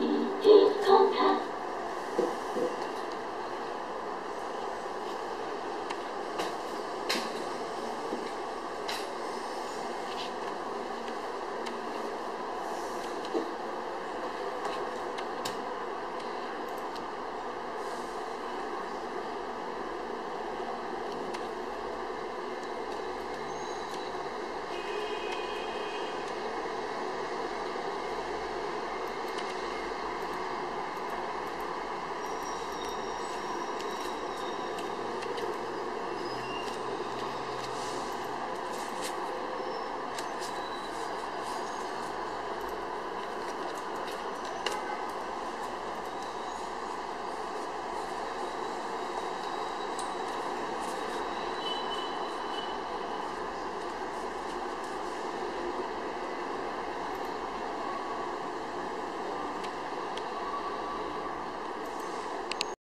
Mm-hmm.